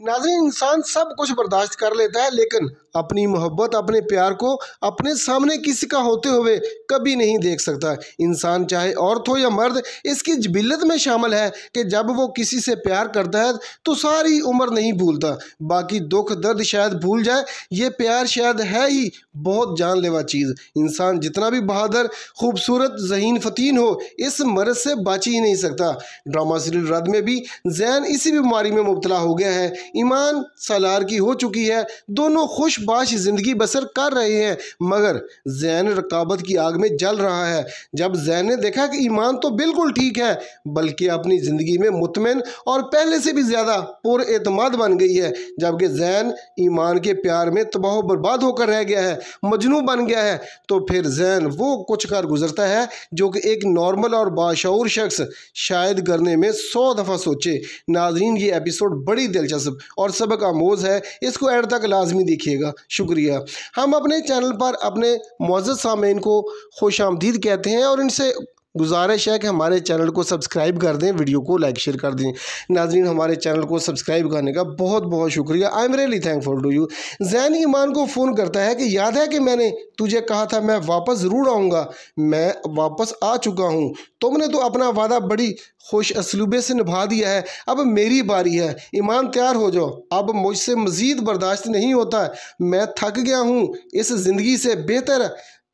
नाजरीन, इंसान सब कुछ बर्दाश्त कर लेता है, लेकिन अपनी मोहब्बत, अपने प्यार को अपने सामने किसी का होते हुए कभी नहीं देख सकता। इंसान चाहे औरत हो या मर्द, इसकी जबिलत में शामिल है कि जब वो किसी से प्यार करता है तो सारी उम्र नहीं भूलता। बाकी दुख, दर्द शायद भूल जाए, ये प्यार शायद है ही बहुत जानलेवा चीज़। इंसान जितना भी बहादुर, खूबसूरत, जहीन फतीन हो, इस मर्ज से बच ही नहीं सकता। ड्रामा सीरियल रद में भी जैन इसी बीमारी में मुबतला हो गया है ईमान सलार की हो चुकी है। दोनों खुशबाश ज़िंदगी बसर कर रहे हैं, मगर जैन रकाबत की आग में जल रहा है। जब जैन ने देखा कि ईमान तो बिल्कुल ठीक है, बल्कि अपनी ज़िंदगी में मुतमिन और पहले से भी ज़्यादा पुरमाद बन गई है, जबकि जैन ईमान के प्यार में तबाह बर्बाद होकर रह गया है, मजनू बन गया है। तो फिर जैन वो कुछ कर गुजरता है जो कि एक नॉर्मल और बाशूर शख्स शायद करने में सौ दफ़ा सोचे। नाजरीन, ये एपिसोड बड़ी दिलचस्प और सबक आमोज है, इसको एड तक लाजमी देखिएगा। शुक्रिया। हम अपने चैनल पर अपने मोज़ सामीन को खुश आमदीद कहते हैं और इनसे गुजारिश है कि हमारे चैनल को सब्सक्राइब कर दें, वीडियो को लाइक शेयर कर दें। नाजरीन, हमारे चैनल को सब्सक्राइब करने का बहुत बहुत शुक्रिया। I am really thankful to you Jain Iman को फ़ोन करता है कि याद है कि मैंने तुझे कहा था, मैं वापस ज़रूर आऊँगा। मैं वापस आ चुका हूँ। तुमने तो अपना वादा बड़ी खुश असलूबे से निभा दिया है। अब मेरी बारी है। ईमान तैयार हो जाओ। अब मुझसे मज़ीद बर्दाश्त नहीं होता। मैं थक गया हूँ। इस ज़िंदगी से बेहतर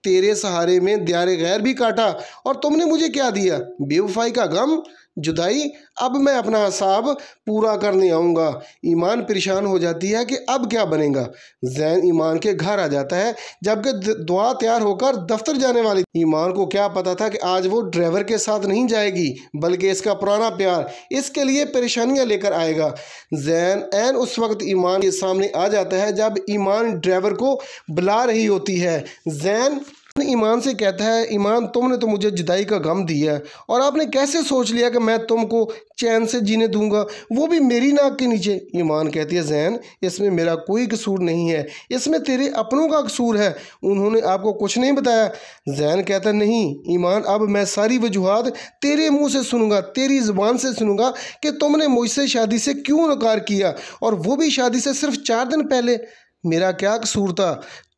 तेरे सहारे में दियारे गैर भी काटा और तुमने मुझे क्या दिया? बेवफाई का गम? जुदाई, अब मैं अपना हिसाब पूरा करने आऊँगा। ईमान परेशान हो जाती है कि अब क्या बनेगा। जैन ईमान के घर आ जाता है, जबकि दुआ तैयार होकर दफ्तर जाने वाली। ईमान को क्या पता था कि आज वो ड्राइवर के साथ नहीं जाएगी, बल्कि इसका पुराना प्यार इसके लिए परेशानियाँ लेकर आएगा। जैन एन उस वक्त ईमान के सामने आ जाता है जब ईमान ड्राइवर को बुला रही होती है। जैन ईमान से कहता है, ईमान तुमने तो मुझे जुदाई का गम दिया है, और आपने कैसे सोच लिया कि मैं तुमको चैन से जीने दूँगा? वो भी मेरी नाक के नीचे। ईमान कहती है, जैन, इसमें मेरा कोई कसूर नहीं है, इसमें तेरे अपनों का कसूर है, उन्होंने आपको कुछ नहीं बताया। जैन कहता नहीं, ईमान, अब मैं सारी वजूहत तेरे मुँह से सुनूँगा, तेरी ज़ुबान से सुनूँगा कि तुमने मुझसे शादी से क्यों नकार किया, और वो भी शादी से सिर्फ़ चार दिन पहले। मेरा क्या कसूर था?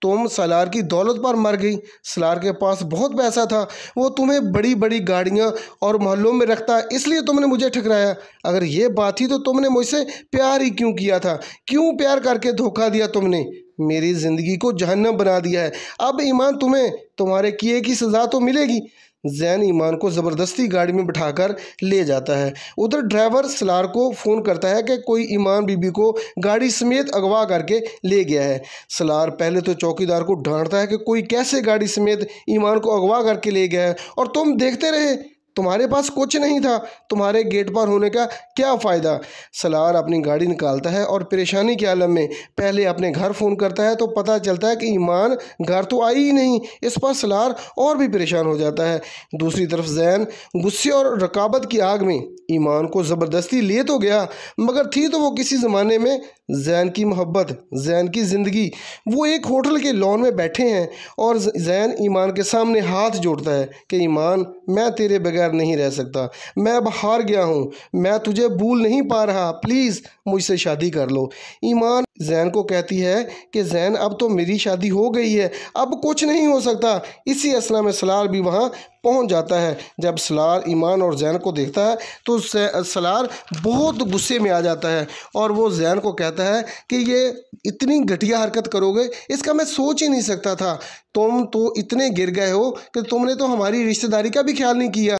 तुम सलार की दौलत पर मर गई। सलार के पास बहुत पैसा था। वो तुम्हें बड़ी बड़ी गाड़ियाँ और मोहल्लों में रखता, इसलिए तुमने मुझे ठकराया। अगर ये बात थी तो तुमने मुझसे प्यार ही क्यों किया था? क्यों प्यार करके धोखा दिया तुमने? मेरी ज़िंदगी को जहन्नम बना दिया है। अब ईमान तुम्हें, तुम्हारे किए की सज़ा तो मिलेगी। जैन ईमान को ज़बरदस्ती गाड़ी में बिठाकर ले जाता है। उधर ड्राइवर सलार को फ़ोन करता है कि कोई ईमान बीबी को गाड़ी समेत अगवा करके ले गया है। सलार पहले तो चौकीदार को डांटता है कि कोई कैसे गाड़ी समेत ईमान को अगवा करके ले गया है और तुम देखते रहे तुम्हारे पास कुछ नहीं था। तुम्हारे गेट पर होने का क्या फ़ायदा? सलार अपनी गाड़ी निकालता है और परेशानी के आलम में पहले अपने घर फ़ोन करता है तो पता चलता है कि ईमान घर तो आई ही नहीं। इस पर सलार और भी परेशान हो जाता है। दूसरी तरफ़ जैन गुस्से और रकाबत की आग में ईमान को ज़बरदस्ती ले तो गया, मगर थी तो वो किसी ज़माने में जैन की मोहब्बत, जैन की ज़िंदगी, वो एक होटल के लॉन में बैठे हैं और जैन ईमान के सामने हाथ जोड़ता है कि ईमान, मैं तेरे बगैर नहीं रह सकता। मैं अब हार गया हूँ, मैं तुझे भूल नहीं पा रहा, प्लीज़ मुझसे शादी कर लो। ईमान जैन को कहती है कि जैन, अब तो मेरी शादी हो गई है, अब कुछ नहीं हो सकता। इसी असला में सलार भी वहाँ पहुँच जाता है। जब सलार ईमान और जैन को देखता है तो सलार बहुत गुस्से में आ जाता है और वो जैन को कहता है कि ये इतनी घटिया हरकत करोगे, इसका मैं सोच ही नहीं सकता था। तुम तो इतने गिर गए हो कि तुमने तो हमारी रिश्तेदारी का भी ख्याल नहीं किया।